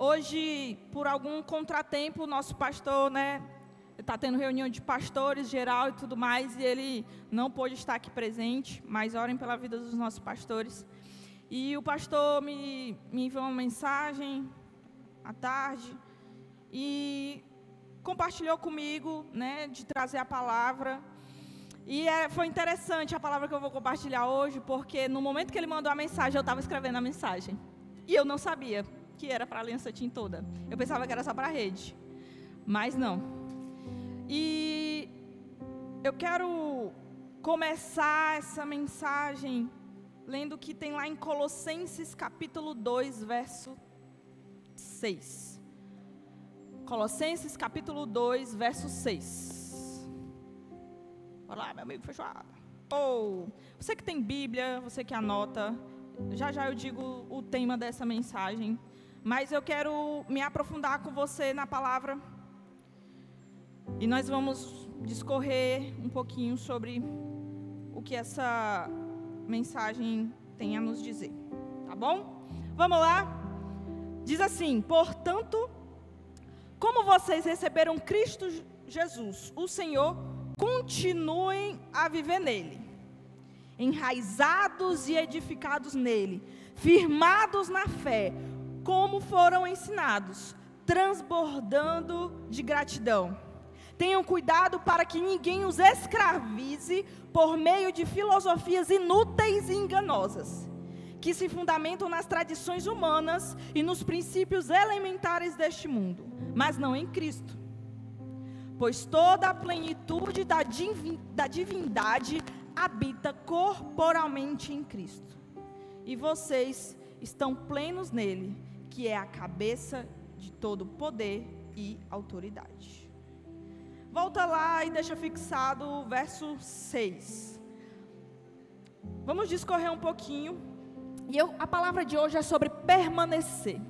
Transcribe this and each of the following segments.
Hoje, por algum contratempo, o nosso pastor, né, está tendo reunião de pastores geral e tudo mais, e ele não pôde estar aqui presente, mas orem pela vida dos nossos pastores. E o pastor me, me enviou uma mensagem à tarde e compartilhou comigo, né, de trazer a palavra. E é, foi interessante a palavra que eu vou compartilhar hoje, porque no momento que ele mandou a mensagem, eu estava escrevendo a mensagem. E eu não sabia que era para a Aliança Team toda. Eu pensava que era só para a rede. Mas não. E eu quero começar essa mensagem lendo o que tem lá em Colossenses capítulo 2, verso 6. Colossenses capítulo 2, verso 6. Olha lá, meu amigo fechado. Ou, oh, você que tem Bíblia, você que anota, já já eu digo o tema dessa mensagem, mas eu quero me aprofundar com você na palavra e nós vamos discorrer um pouquinho sobre o que essa mensagem tem a nos dizer. Tá bom? Vamos lá? Diz assim: Portanto, como vocês receberam Cristo Jesus, o Senhor, continuem a viver nele, enraizados e edificados nele, firmados na fé, como foram ensinados, transbordando de gratidão. Tenham cuidado para que ninguém os escravize por meio de filosofias inúteis e enganosas, que se fundamentam nas tradições humanas e nos princípios elementares deste mundo, mas não em Cristo. Pois toda a plenitude da, da divindade habita corporalmente em Cristo. E vocês estão plenos nele, que é a cabeça de todo poder e autoridade. Volta lá e deixa fixado o verso 6. Vamos discorrer um pouquinho. E eu, a palavra de hoje é sobre permanecer.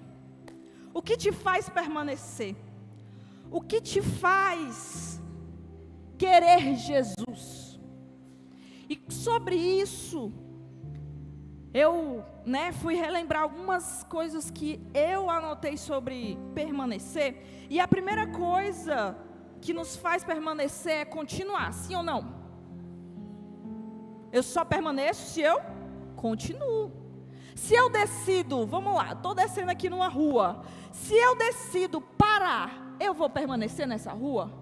O que te faz permanecer? O que te faz querer Jesus? E sobre isso, eu né, fui relembrar algumas coisas que eu anotei sobre permanecer. E a primeira coisa que nos faz permanecer é continuar, sim ou não? Eu só permaneço se eu continuo. Se eu decido, vamos lá, estou descendo aqui numa rua. Se eu decido parar, eu vou permanecer nessa rua?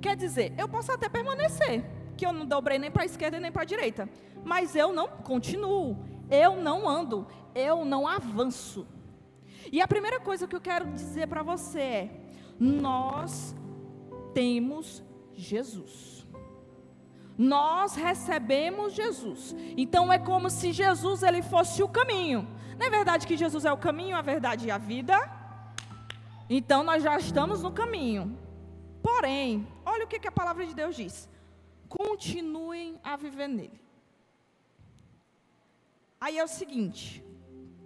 Quer dizer, eu posso até permanecer, que eu não dobrei nem para a esquerda nem para a direita, mas eu não continuo, eu não ando, eu não avanço. E a primeira coisa que eu quero dizer para você é: nós temos Jesus. Nós recebemos Jesus. Então é como se Jesus ele fosse o caminho. Não é verdade que Jesus é o caminho, a verdade e a vida? Então nós já estamos no caminho. Porém, olha o que, que a palavra de Deus diz: continuem a viver nele. Aí é o seguinte: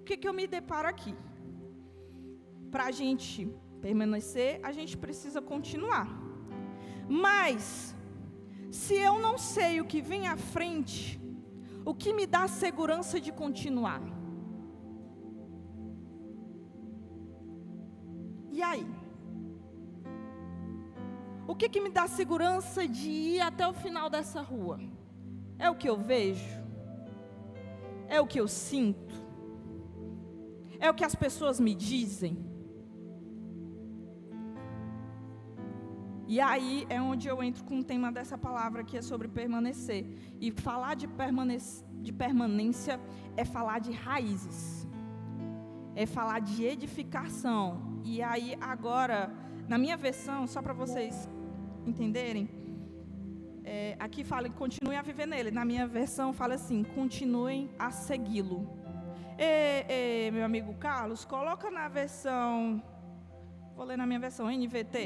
o que, que eu me deparo aqui? Para a gente permanecer, a gente precisa continuar. Mas, se eu não sei o que vem à frente, o que me dá segurança de continuar? E aí? O que, que me dá segurança de ir até o final dessa rua? É o que eu vejo? É o que eu sinto? É o que as pessoas me dizem? E aí é onde eu entro com o tema dessa palavra que é sobre permanecer. E falar de, de permanência é falar de raízes, é falar de edificação. E aí agora, na minha versão, só para vocês entenderem, é, aqui fala continue a viver nele. Na minha versão fala assim, continuem a segui-lo. meu amigo Carlos, coloca na versão, vou ler na minha versão NVT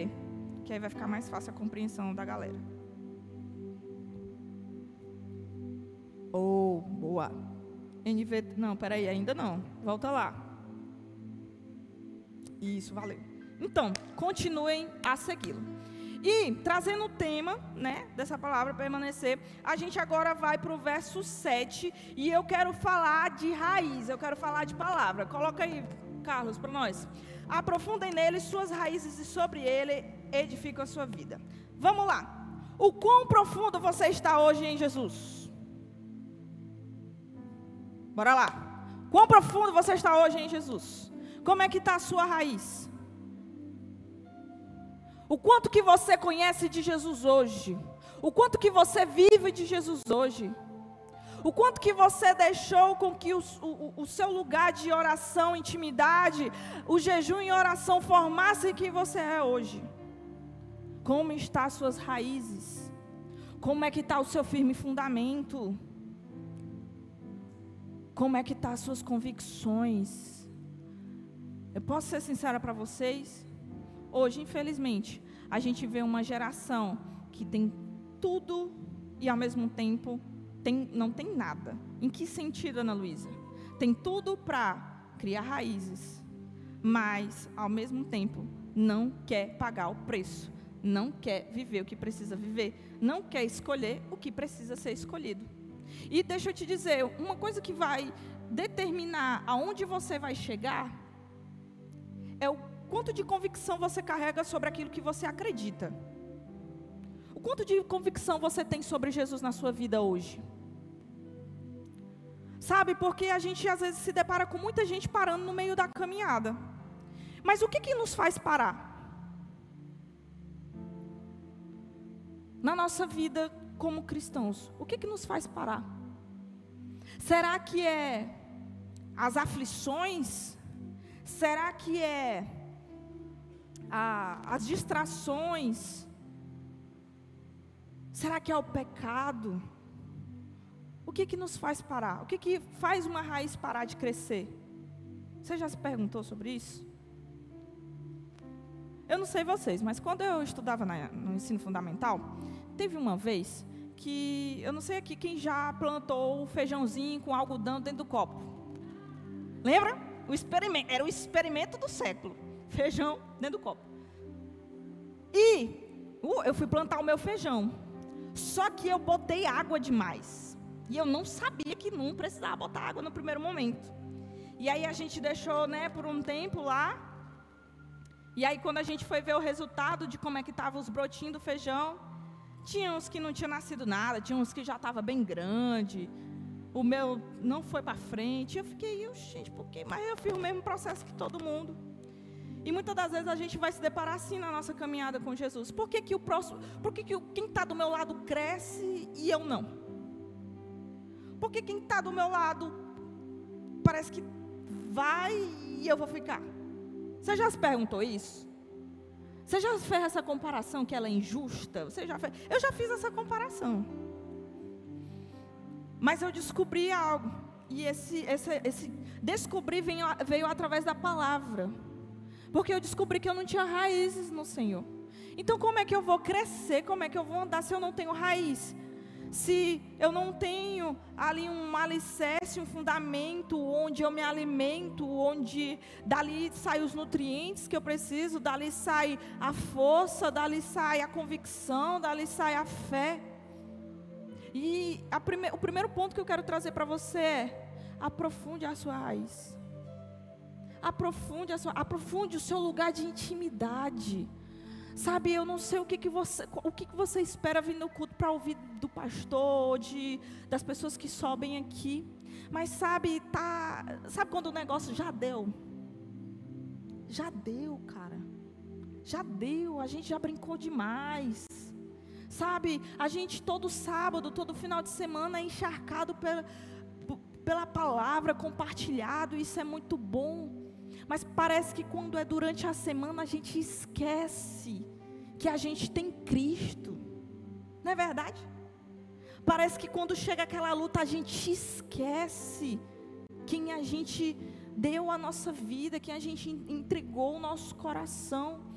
que aí vai ficar mais fácil a compreensão da galera. Oh, boa. NV, não, peraí, ainda não. Volta lá. Isso, valeu. Então, continuem a segui-lo. E, trazendo o tema, né, dessa palavra permanecer, a gente agora vai para o verso 7, e eu quero falar de raiz, eu quero falar de palavra. Coloca aí, Carlos, para nós. Aprofundem nele suas raízes e sobre ele edificam a sua vida. Vamos lá. O quão profundo você está hoje em Jesus? Bora lá. Quão profundo você está hoje em Jesus? Como é que está a sua raiz? O quanto que você conhece de Jesus hoje? O quanto que você vive de Jesus hoje? O quanto que você deixou com que o, o, o seu lugar de oração, intimidade, o jejum e oração formassem quem você é hoje? Como estão as suas raízes? Como é que está o seu firme fundamento? Como é que estão tá as suas convicções? Eu posso ser sincera para vocês? Hoje, infelizmente, a gente vê uma geração que tem tudo e ao mesmo tempo tem, não tem nada. Em que sentido, Ana Luísa? Tem tudo para criar raízes, mas ao mesmo tempo não quer pagar o preço, não quer viver o que precisa viver, não quer escolher o que precisa ser escolhido. E deixa eu te dizer, uma coisa que vai determinar aonde você vai chegar é o quanto de convicção você carrega sobre aquilo que você acredita. O quanto de convicção você tem sobre Jesus na sua vida hoje? Sabe, porque a gente às vezes se depara com muita gente parando no meio da caminhada. Mas o que que nos faz parar? Na nossa vida como cristãos, o que que nos faz parar? Será que é as aflições? Será que é a, as distrações? Será que é o pecado? O que que nos faz parar? O que que faz uma raiz parar de crescer? Você já se perguntou sobre isso? Eu não sei vocês, mas quando eu estudava na, no ensino fundamental, teve uma vez que eu não sei aqui quem já plantou feijãozinho com algodão dentro do copo. Lembra? O experimento, era o experimento do século. Feijão dentro do copo. E uh, eu fui plantar o meu feijão. Só que eu botei água demais. E eu não sabia que não precisava botar água no primeiro momento. E aí a gente deixou, né, por um tempo lá. E aí quando a gente foi ver o resultado de como é que estavam os brotinhos do feijão, tinha uns que não tinha nascido nada, tinha uns que já estava bem grande. O meu não foi para frente. Eu fiquei, gente, por quê? Mas eu fiz o mesmo processo que todo mundo. E muitas das vezes a gente vai se deparar assim na nossa caminhada com Jesus. Por que, que o próximo, por que, que quem está do meu lado cresce e eu não? Porque quem está do meu lado parece que vai e eu vou ficar. Você já se perguntou isso? Você já fez essa comparação que ela é injusta? Você já fez? Eu já fiz essa comparação. Mas eu descobri algo. E esse, esse, esse descobrir veio, veio através da palavra. Porque eu descobri que eu não tinha raízes no Senhor. Então, como é que eu vou crescer? Como é que eu vou andar se eu não tenho raiz? se eu não tenho ali um alicerce, um fundamento onde eu me alimento, onde dali saem os nutrientes que eu preciso, dali sai a força, dali sai a convicção, dali sai a fé. E a prime o primeiro ponto que eu quero trazer para você é: aprofunde a sua raiz. Aprofunde, sua, aprofunde o seu lugar de intimidade. Sabe, eu não sei o que, que você, o que, que você espera vir no culto para ouvir do pastor, de, das pessoas que sobem aqui. Mas sabe, tá, sabe quando o negócio já deu? Já deu, cara. Já deu, a gente já brincou demais. Sabe, a gente todo sábado, todo final de semana é encharcado pela, pela palavra, compartilhado, isso é muito bom. Mas parece que quando é durante a semana a gente esquece que a gente tem Cristo. Não é verdade? Parece que quando chega aquela luta a gente esquece quem a gente deu a nossa vida, quem a gente entregou o nosso coração.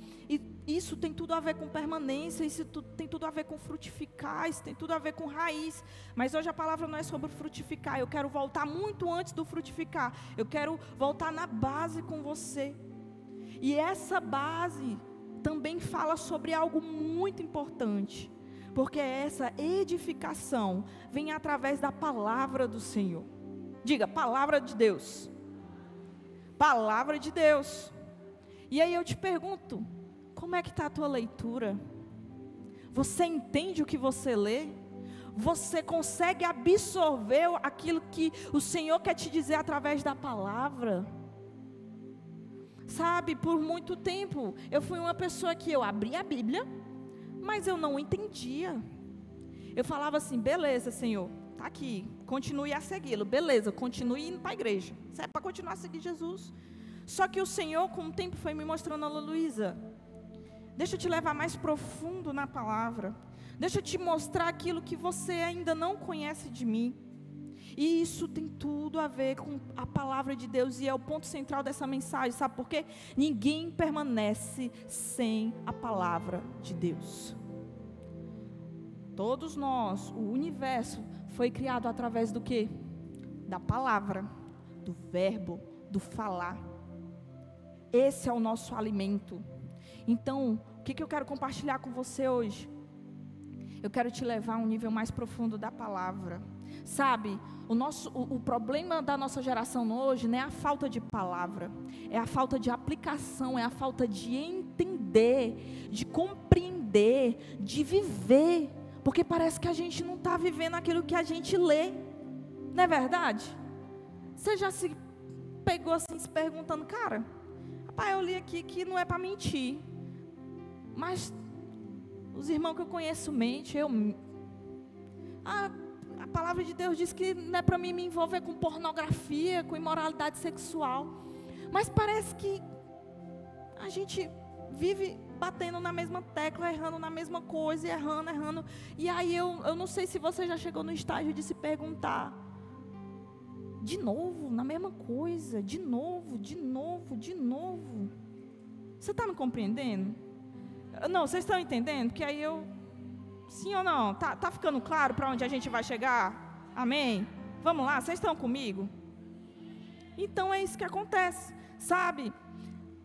Isso tem tudo a ver com permanência, isso tem tudo a ver com frutificar, isso tem tudo a ver com raiz. Mas hoje a palavra não é sobre frutificar. Eu quero voltar muito antes do frutificar. Eu quero voltar na base com você. E essa base também fala sobre algo muito importante. Porque essa edificação vem através da palavra do Senhor. Diga, palavra de Deus. Palavra de Deus. E aí eu te pergunto, como é que está a tua leitura? Você entende o que você lê? Você consegue absorver aquilo que o Senhor quer te dizer através da palavra? Sabe, por muito tempo eu fui uma pessoa que eu abria a Bíblia, mas eu não entendia. Eu falava assim: beleza, Senhor, tá aqui, continue a segui-lo, beleza, continue indo para a igreja. Isso é para continuar a seguir Jesus. Só que o Senhor, com o tempo, foi me mostrando, a Luísa, deixa eu te levar mais profundo na palavra. Deixa eu te mostrar aquilo que você ainda não conhece de mim. E isso tem tudo a ver com a palavra de Deus e é o ponto central dessa mensagem, sabe por quê? Ninguém permanece sem a palavra de Deus. Todos nós, o universo foi criado através do que? Da palavra, do verbo, do falar. Esse é o nosso alimento. Então, o que, que eu quero compartilhar com você hoje? Eu quero te levar a um nível mais profundo da palavra. Sabe, o, nosso, o, o, problema da nossa geração hoje não é a falta de palavra, é a falta de aplicação, é a falta de entender, de compreender, de viver. Porque parece que a gente não está vivendo aquilo que a gente lê. Não é verdade? Você já se pegou assim, se perguntando, cara, rapaz, eu li aqui que não é para mentir. Mas os irmãos que eu conheço mente, eu. A, a palavra de Deus diz que não é para mim me envolver com pornografia, com imoralidade sexual. Mas parece que a gente vive batendo na mesma tecla, errando na mesma coisa, errando, errando. E aí eu, eu não sei se você já chegou no estágio de se perguntar. De novo, na mesma coisa, de novo, de novo, de novo. Você está me compreendendo? Não, vocês estão entendendo? Que aí eu. Sim ou não? Tá, tá ficando claro para onde a gente vai chegar? Amém? Vamos lá, vocês estão comigo? Então é isso que acontece, sabe?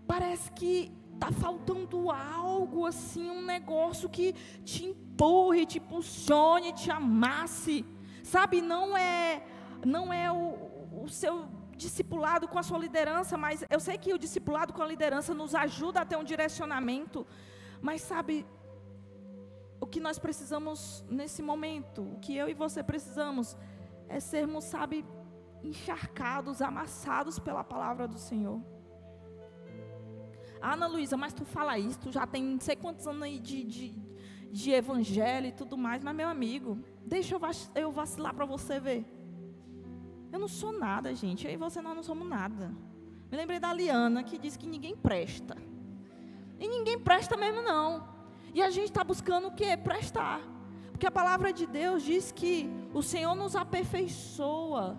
Parece que tá faltando algo assim, um negócio que te empurre, te impulsione, te amasse. Sabe, não é não é o, o seu discipulado com a sua liderança, mas eu sei que o discipulado com a liderança nos ajuda a ter um direcionamento, mas sabe, o que nós precisamos nesse momento, o que eu e você precisamos, é sermos, sabe, encharcados, amassados pela palavra do Senhor. Ana Luísa, mas tu fala isso, tu já tem não sei quantos anos aí de, de, de evangelho e tudo mais, mas meu amigo, deixa eu vacilar para você ver. Eu não sou nada, gente, eu e você nós não somos nada. Me lembrei da Liana que disse que ninguém presta. E ninguém presta mesmo, não. E a gente está buscando o que? Prestar. Porque a palavra de Deus diz que o Senhor nos aperfeiçoa.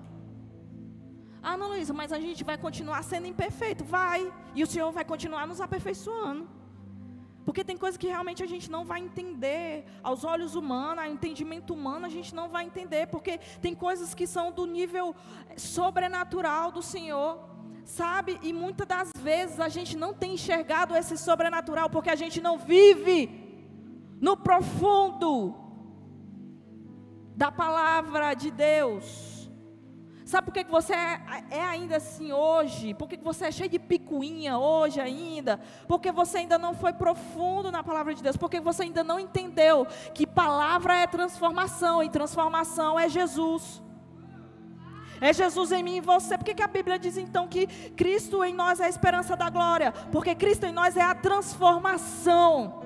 Ah, não, Luísa, mas a gente vai continuar sendo imperfeito. Vai. E o Senhor vai continuar nos aperfeiçoando. Porque tem coisas que realmente a gente não vai entender. Aos olhos humanos, ao entendimento humano, a gente não vai entender. Porque tem coisas que são do nível sobrenatural do Senhor sabe? E muitas das vezes a gente não tem enxergado esse sobrenatural porque a gente não vive no profundo da palavra de Deus. Sabe por que você é, é ainda assim hoje? Por que você é cheio de picuinha hoje ainda? Porque você ainda não foi profundo na palavra de Deus. Porque você ainda não entendeu que palavra é transformação e transformação é Jesus. É Jesus em mim e você. Por que, que a Bíblia diz então que Cristo em nós é a esperança da glória? Porque Cristo em nós é a transformação.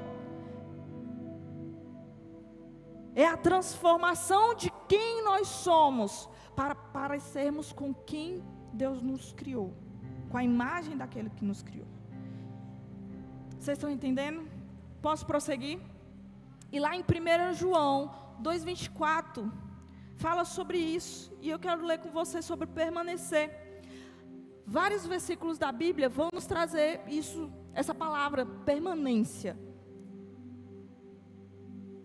É a transformação de quem nós somos para parecermos com quem Deus nos criou, com a imagem daquele que nos criou. Vocês estão entendendo? Posso prosseguir? E lá em 1 João 2,24 fala sobre isso, e eu quero ler com você sobre permanecer. Vários versículos da Bíblia vão nos trazer isso, essa palavra permanência.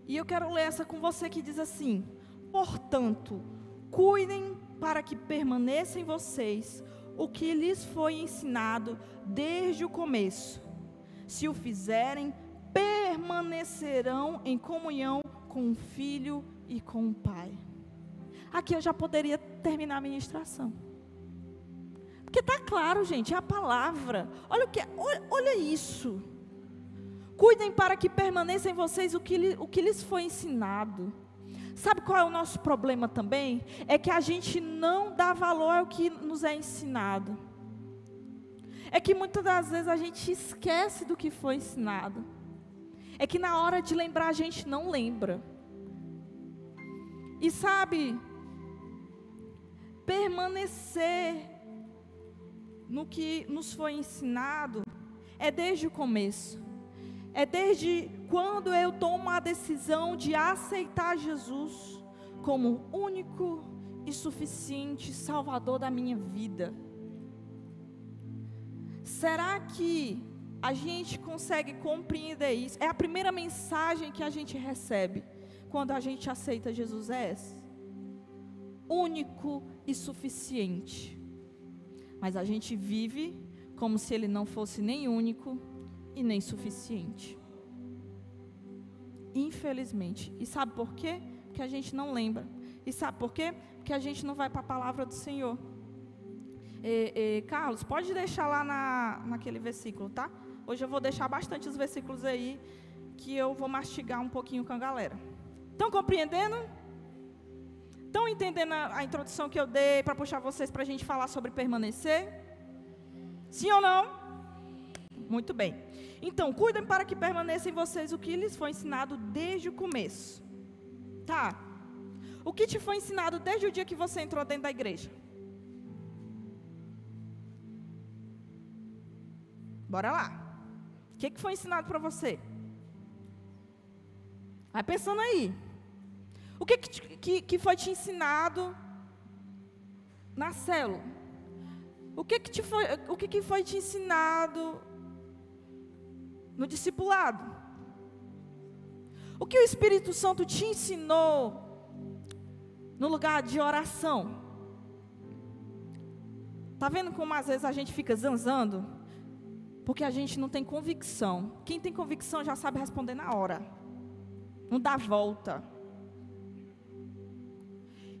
E eu quero ler essa com você que diz assim: Portanto, cuidem para que permaneça em vocês o que lhes foi ensinado desde o começo. Se o fizerem, permanecerão em comunhão com o Filho e com o Pai. Aqui eu já poderia terminar a ministração. Porque está claro, gente, é a palavra. Olha o que, é, olha, olha isso. Cuidem para que permaneça em vocês o que, o que lhes foi ensinado. Sabe qual é o nosso problema também? É que a gente não dá valor ao que nos é ensinado. É que muitas das vezes a gente esquece do que foi ensinado. É que na hora de lembrar a gente não lembra. E sabe, permanecer no que nos foi ensinado é desde o começo. É desde quando eu tomo a decisão de aceitar Jesus como único e suficiente Salvador da minha vida. Será que a gente consegue compreender isso? É a primeira mensagem que a gente recebe quando a gente aceita Jesus é essa. Único e suficiente. Mas a gente vive como se ele não fosse nem único e nem suficiente. Infelizmente. E sabe por quê? Porque a gente não lembra. E sabe por quê? Porque a gente não vai para a palavra do Senhor. E, e, Carlos, pode deixar lá na, naquele versículo, tá? Hoje eu vou deixar bastante os versículos aí, que eu vou mastigar um pouquinho com a galera. Estão compreendendo? Estão entendendo a, a introdução que eu dei para puxar vocês para a gente falar sobre permanecer? Sim ou não? Muito bem. Então, cuidem para que permaneça em vocês o que lhes foi ensinado desde o começo. Tá. O que te foi ensinado desde o dia que você entrou dentro da igreja? Bora lá. O que, que foi ensinado para você? Vai pensando aí. O que, que, que foi te ensinado na célula? O que, que, te foi, o que, que foi te ensinado no discipulado. O que o Espírito Santo te ensinou no lugar de oração? Tá vendo como às vezes a gente fica zanzando? Porque a gente não tem convicção. Quem tem convicção já sabe responder na hora. Não dá volta.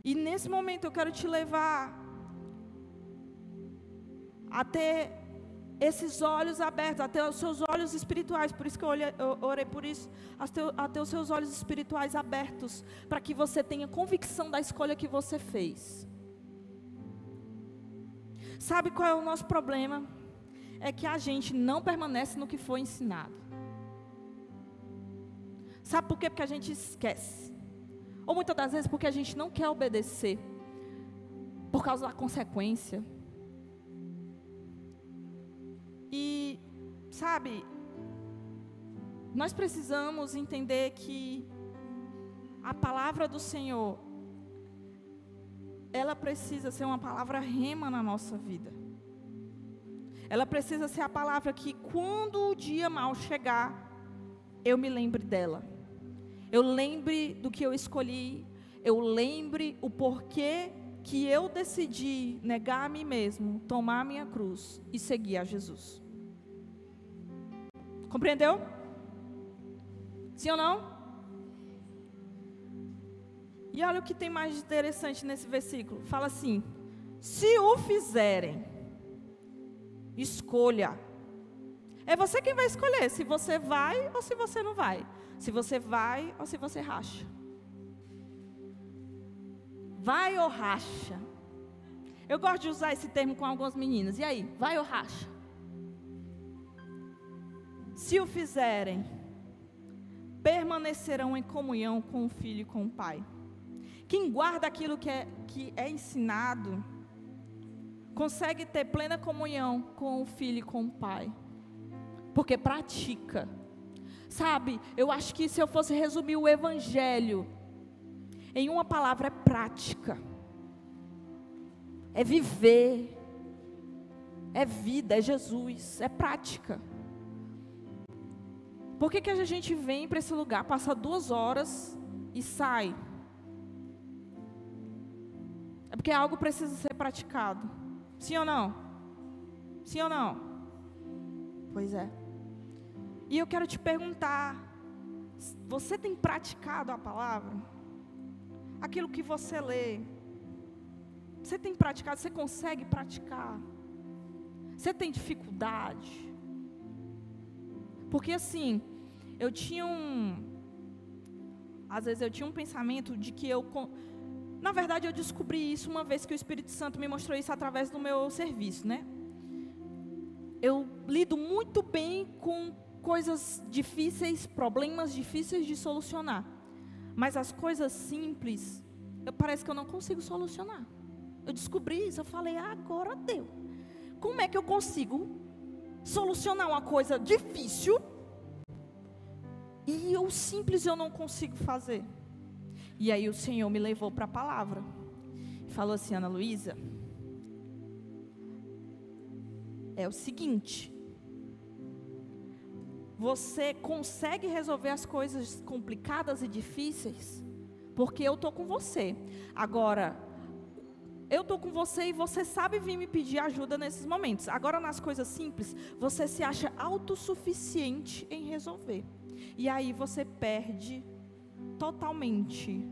E nesse momento eu quero te levar a ter esses olhos abertos, até os seus olhos espirituais, por isso que eu, olhei, eu orei por isso, até os seus olhos espirituais abertos, para que você tenha convicção da escolha que você fez. Sabe qual é o nosso problema? É que a gente não permanece no que foi ensinado. Sabe por quê? Porque a gente esquece. Ou muitas das vezes porque a gente não quer obedecer. Por causa da consequência. E, sabe, nós precisamos entender que a palavra do Senhor, ela precisa ser uma palavra rema na nossa vida. Ela precisa ser a palavra que, quando o dia mal chegar, eu me lembre dela. Eu lembre do que eu escolhi, eu lembre o porquê que eu decidi negar a mim mesmo, tomar a minha cruz e seguir a Jesus. Compreendeu? Sim ou não? E olha o que tem mais interessante nesse versículo. Fala assim: se o fizerem, escolha. É você quem vai escolher se você vai ou se você não vai. Se você vai ou se você racha. Vai ou racha? Eu gosto de usar esse termo com algumas meninas. E aí, vai ou racha? Se o fizerem, permanecerão em comunhão com o filho e com o pai. Quem guarda aquilo que é, que é ensinado, consegue ter plena comunhão com o filho e com o pai, porque pratica. Sabe, eu acho que se eu fosse resumir o evangelho em uma palavra, é prática, é viver, é vida, é Jesus, é prática. Por que, que a gente vem para esse lugar, passa duas horas e sai? É porque algo precisa ser praticado. Sim ou não? Sim ou não? Pois é. E eu quero te perguntar: você tem praticado a palavra? Aquilo que você lê, você tem praticado? Você consegue praticar? Você tem dificuldade? Porque assim, eu tinha um. Às vezes eu tinha um pensamento de que eu. Na verdade, eu descobri isso uma vez que o Espírito Santo me mostrou isso através do meu serviço, né? Eu lido muito bem com coisas difíceis, problemas difíceis de solucionar. Mas as coisas simples, eu parece que eu não consigo solucionar. Eu descobri isso, eu falei, ah, agora deu. Como é que eu consigo solucionar uma coisa difícil e o simples eu não consigo fazer? E aí o Senhor me levou para a palavra. Falou assim, Ana Luísa, é o seguinte, você consegue resolver as coisas complicadas e difíceis, porque eu estou com você. Agora, eu estou com você e você sabe vir me pedir ajuda nesses momentos. Agora, nas coisas simples, você se acha autossuficiente em resolver. E aí você perde totalmente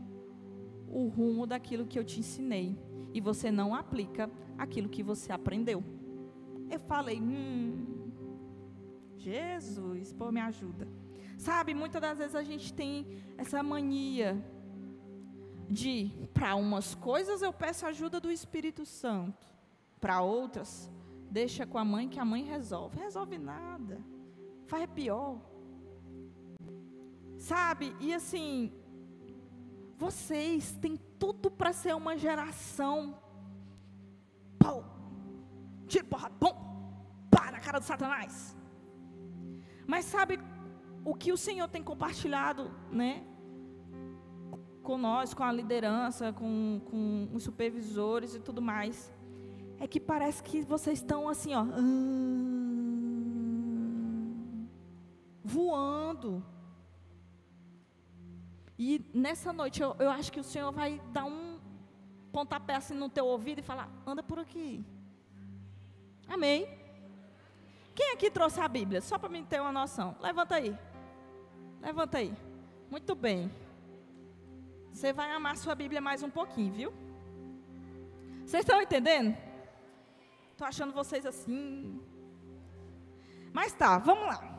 o rumo daquilo que eu te ensinei. E você não aplica aquilo que você aprendeu. Eu falei, hum, Jesus, pô, me ajuda. Sabe, muitas das vezes a gente tem essa mania de, para umas coisas eu peço ajuda do Espírito Santo, para outras, deixa com a mãe que a mãe resolve. Resolve nada, faz pior. Sabe, e assim, vocês têm tudo para ser uma geração. Pau, tira porrada, pum, pá na cara do Satanás. Mas sabe o que o Senhor tem compartilhado, né? Com nós, com a liderança, com, com os supervisores e tudo mais. É que parece que vocês estão assim, ó. Hum, voando. E nessa noite eu, eu acho que o Senhor vai dar um pontapé assim no teu ouvido e falar: anda por aqui. Amém. Quem aqui trouxe a Bíblia? Só para mim ter uma noção. Levanta aí. Levanta aí. Muito bem. Você vai amar sua Bíblia mais um pouquinho, viu? Vocês estão entendendo? Estou achando vocês assim. Mas tá, vamos lá.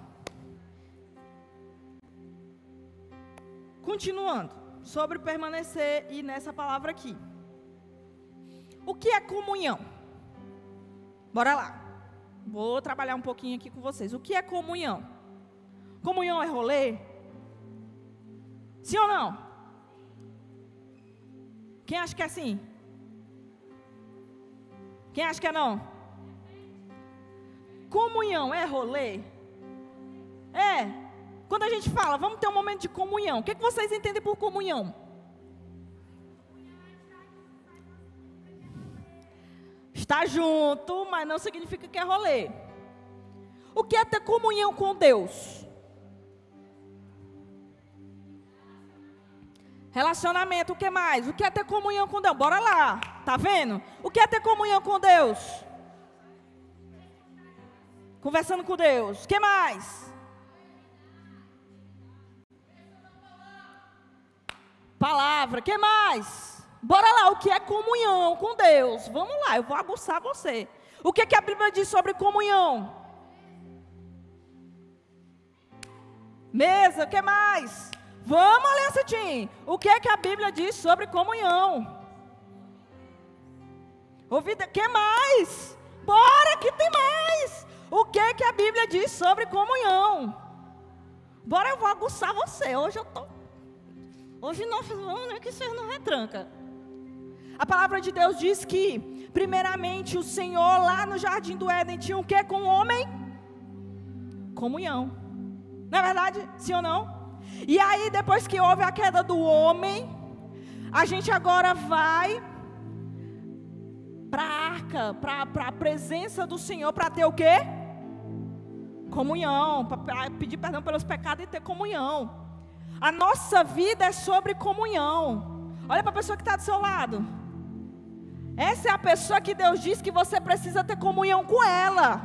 Continuando. Sobre permanecer e nessa palavra aqui. O que é comunhão? Bora lá. Vou trabalhar um pouquinho aqui com vocês. O que é comunhão? Comunhão é rolê? Sim ou não? Quem acha que é sim? Quem acha que é não? Comunhão é rolê? É. Quando a gente fala, vamos ter um momento de comunhão, o que, que vocês entendem por comunhão? Está junto, mas não significa que é rolê. O que é ter comunhão com Deus? Relacionamento, o que mais? O que é ter comunhão com Deus? Bora lá, tá vendo? O que é ter comunhão com Deus? Conversando com Deus. O que mais? Palavra. O que mais? Bora lá, o que é comunhão com Deus? Vamos lá, eu vou aguçar você. O que, é que a Bíblia diz sobre comunhão? Mesa, o que mais? Vamos, Aliança Tim. O que é que a Bíblia diz sobre comunhão? Ouvida, que mais? Bora que tem mais. O que é que a Bíblia diz sobre comunhão? Bora, eu vou aguçar você. Hoje eu tô. Hoje nós vamos, que você não retranca. A palavra de Deus diz que, primeiramente, o Senhor lá no jardim do Éden tinha o que com o homem? Comunhão. Não é verdade? Sim ou não? E aí, depois que houve a queda do homem, a gente agora vai para a arca, para a presença do Senhor, para ter o quê? Comunhão, para pedir perdão pelos pecados e ter comunhão. A nossa vida é sobre comunhão. Olha para a pessoa que está do seu lado. Essa é a pessoa que Deus diz que você precisa ter comunhão com ela.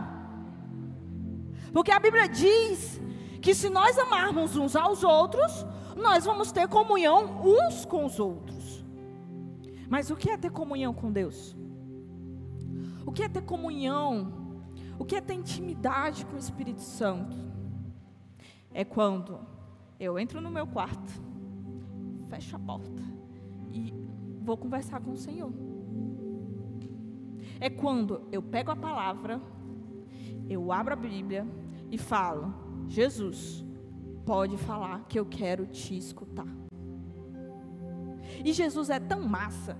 Porque a Bíblia diz que se nós amarmos uns aos outros, nós vamos ter comunhão uns com os outros. Mas o que é ter comunhão com Deus? O que é ter comunhão? O que é ter intimidade com o Espírito Santo? É quando eu entro no meu quarto, fecho a porta e vou conversar com o Senhor. É quando eu pego a palavra, eu abro a Bíblia e falo: Jesus, pode falar que eu quero te escutar. E Jesus é tão massa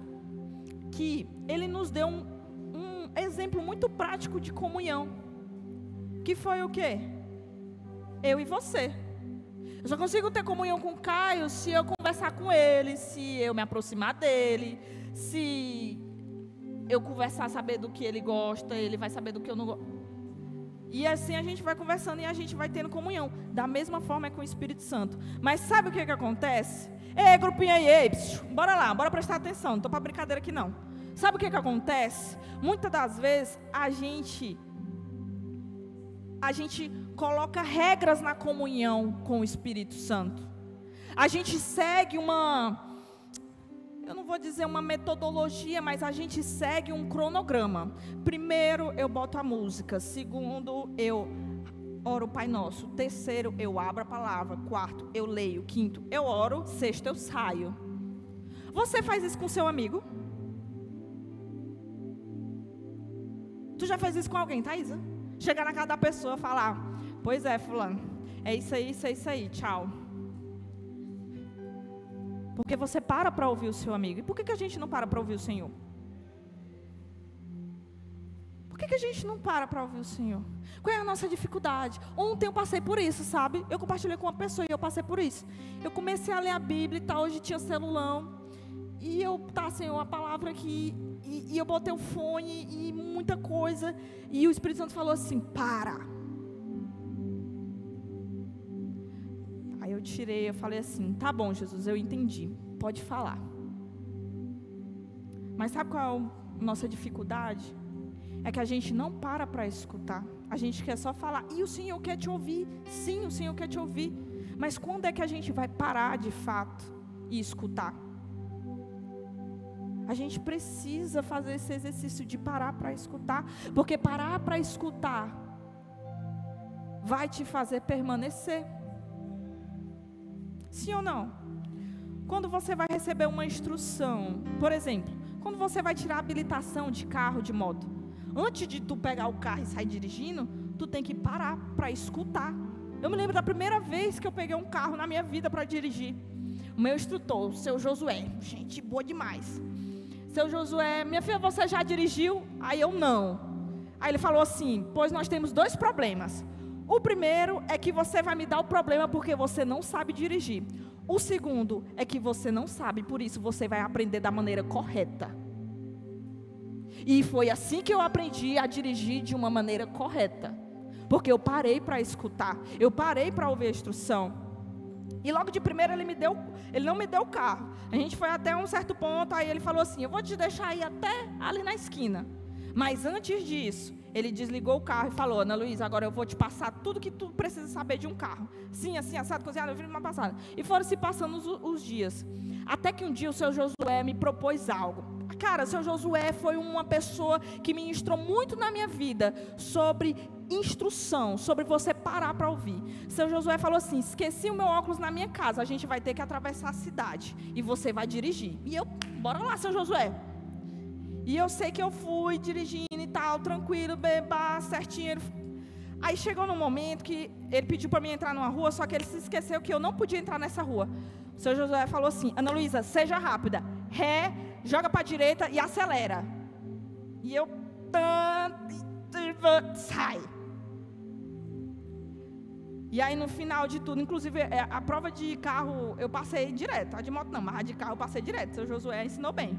que ele nos deu um, um exemplo muito prático de comunhão. Que foi o quê? Eu e você. Eu só consigo ter comunhão com Caio se eu conversar com ele, se eu me aproximar dele, se eu conversar, saber do que ele gosta, ele vai saber do que eu não gosto. E assim a gente vai conversando e a gente vai tendo comunhão. Da mesma forma é com o Espírito Santo. Mas sabe o que, que acontece? Ei, grupinho aí, ei, psiu, bora lá, bora prestar atenção. Não estou para brincadeira aqui não. Sabe o que, que acontece? Muitas das vezes a gente a gente coloca regras na comunhão com o Espírito Santo. A gente segue uma eu não vou dizer uma metodologia, mas a gente segue um cronograma. Primeiro eu boto a música, segundo eu oro o Pai Nosso, terceiro eu abro a palavra, quarto eu leio, quinto eu oro, sexto eu saio. Você faz isso com seu amigo? Tu já fez isso com alguém, Thaisa? Chegar na casa da pessoa falar, pois é, fulano, é isso aí, isso aí, isso aí, tchau. Porque você para para ouvir o seu amigo. E por que, que a gente não para para ouvir o Senhor? Por que, que a gente não para para ouvir o Senhor? Qual é a nossa dificuldade? Ontem eu passei por isso, sabe? Eu compartilhei com uma pessoa e eu passei por isso. Eu comecei a ler a Bíblia e tal, hoje tinha celulão. E eu, tá, Senhor, a palavra aqui. E, e eu botei o fone e muita coisa. E o Espírito Santo falou assim: para. Aí eu tirei, eu falei assim: tá bom, Jesus, eu entendi. Pode falar. Mas sabe qual é a nossa dificuldade? É que a gente não para para escutar. A gente quer só falar. E o Senhor quer te ouvir. Sim, o Senhor quer te ouvir. Mas quando é que a gente vai parar de fato e escutar? A gente precisa fazer esse exercício de parar para escutar, porque parar para escutar vai te fazer permanecer. Sim ou não? Quando você vai receber uma instrução, por exemplo, quando você vai tirar a habilitação de carro, de moto, antes de tu pegar o carro e sair dirigindo, tu tem que parar para escutar. Eu me lembro da primeira vez que eu peguei um carro na minha vida para dirigir. O meu instrutor, o seu Josué, gente boa demais. Seu Josué, minha filha, você já dirigiu? Aí eu não. Aí ele falou assim: Pois nós temos dois problemas. O primeiro é que você vai me dar o problema porque você não sabe dirigir. O segundo é que você não sabe, por isso você vai aprender da maneira correta. E foi assim que eu aprendi a dirigir de uma maneira correta. Porque eu parei para escutar, eu parei para ouvir a instrução. E logo de primeira ele me deu, ele não me deu o carro. A gente foi até um certo ponto, aí ele falou assim: "Eu vou te deixar aí até ali na esquina". Mas antes disso, ele desligou o carro e falou: Ana Luísa, agora eu vou te passar tudo que tu precisa saber de um carro. Sim, assim, assado, cozinhado, eu vi uma passada. E foram se passando os, os, dias. Até que um dia o seu Josué me propôs algo. Cara, o seu Josué foi uma pessoa que ministrou muito na minha vida sobre instrução sobre você parar para ouvir. Seu Josué falou assim: esqueci o meu óculos na minha casa, a gente vai ter que atravessar a cidade e você vai dirigir. E eu, bora lá, seu Josué. E eu sei que eu fui dirigindo e tal, tranquilo, beba, certinho. Aí chegou num momento que ele pediu para mim entrar numa rua, só que ele se esqueceu que eu não podia entrar nessa rua. O seu Josué falou assim: Ana Luísa, seja rápida, ré, joga para a direita e acelera. E eu, sai. E aí no final de tudo, inclusive é, a prova de carro eu passei direto, a de moto não, mas a de carro eu passei direto. Seu Josué ensinou bem.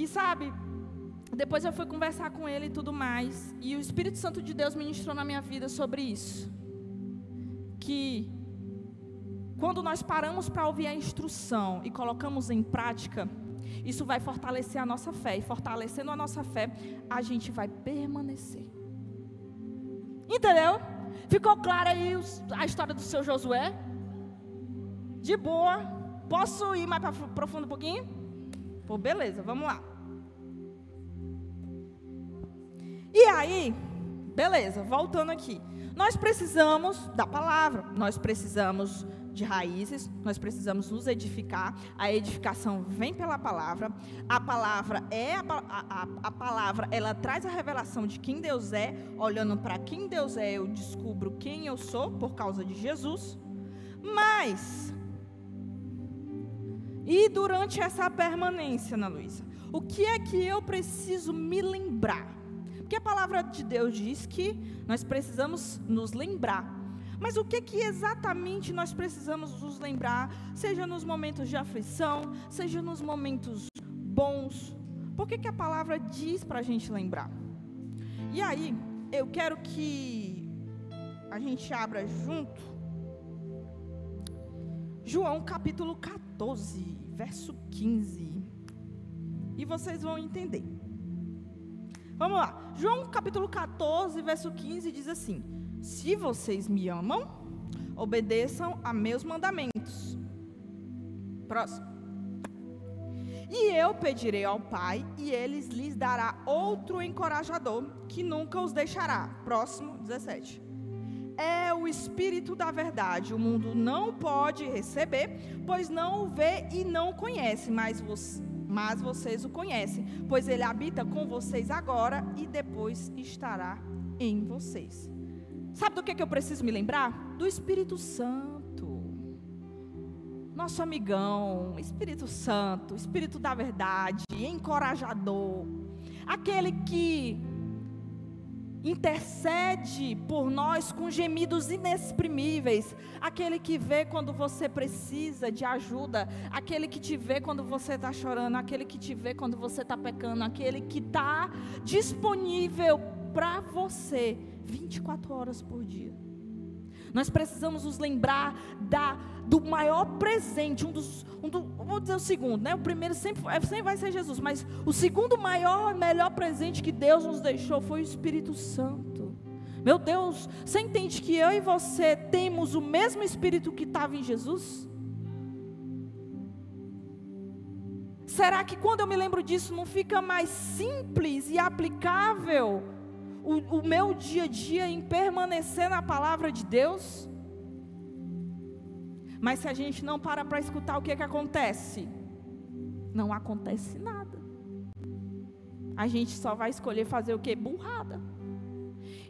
E sabe, depois eu fui conversar com ele e tudo mais, e o Espírito Santo de Deus ministrou na minha vida sobre isso. Que quando nós paramos para ouvir a instrução e colocamos em prática, isso vai fortalecer a nossa fé, e fortalecendo a nossa fé, a gente vai permanecer. Entendeu? Ficou clara aí a história do seu Josué? De boa. Posso ir mais para profundo um pouquinho? Pô, beleza, vamos lá. E aí, beleza, voltando aqui. Nós precisamos da palavra, nós precisamos de raízes, nós precisamos nos edificar. A edificação vem pela palavra. A palavra é a, a, a palavra, ela traz a revelação de quem Deus é. Olhando para quem Deus é, eu descubro quem eu sou por causa de Jesus. Mas e durante essa permanência, Ana Luísa, o que é que eu preciso me lembrar? Porque a palavra de Deus diz que nós precisamos nos lembrar. Mas o que, que exatamente nós precisamos nos lembrar, seja nos momentos de aflição, seja nos momentos bons? Por que, que a palavra diz para a gente lembrar? E aí, eu quero que a gente abra junto João capítulo 14, verso 15. E vocês vão entender. Vamos lá. João capítulo 14, verso 15 diz assim: Se vocês me amam, obedeçam a meus mandamentos. Próximo. E eu pedirei ao Pai, e ele lhes dará outro encorajador, que nunca os deixará. Próximo, 17. É o Espírito da Verdade. O mundo não pode receber, pois não o vê e não o conhece, mas você mas vocês o conhecem, pois ele habita com vocês agora e depois estará em vocês. Sabe do que, que eu preciso me lembrar? Do Espírito Santo. Nosso amigão, Espírito Santo, Espírito da verdade, encorajador, aquele que intercede por nós com gemidos inexprimíveis, aquele que vê quando você precisa de ajuda, aquele que te vê quando você está chorando, aquele que te vê quando você está pecando, aquele que está disponível para você 24 horas por dia. Nós precisamos nos lembrar da, do maior presente, um dos, um do, vou dizer o segundo, né? O primeiro sempre, sempre vai ser Jesus, mas o segundo maior, melhor presente que Deus nos deixou foi o Espírito Santo. Meu Deus, você entende que eu e você temos o mesmo Espírito que estava em Jesus? Será que quando eu me lembro disso não fica mais simples e aplicável? O, o meu dia a dia em permanecer na palavra de Deus. Mas se a gente não para para escutar, o que, que acontece? Não acontece nada. A gente só vai escolher fazer o que? Burrada.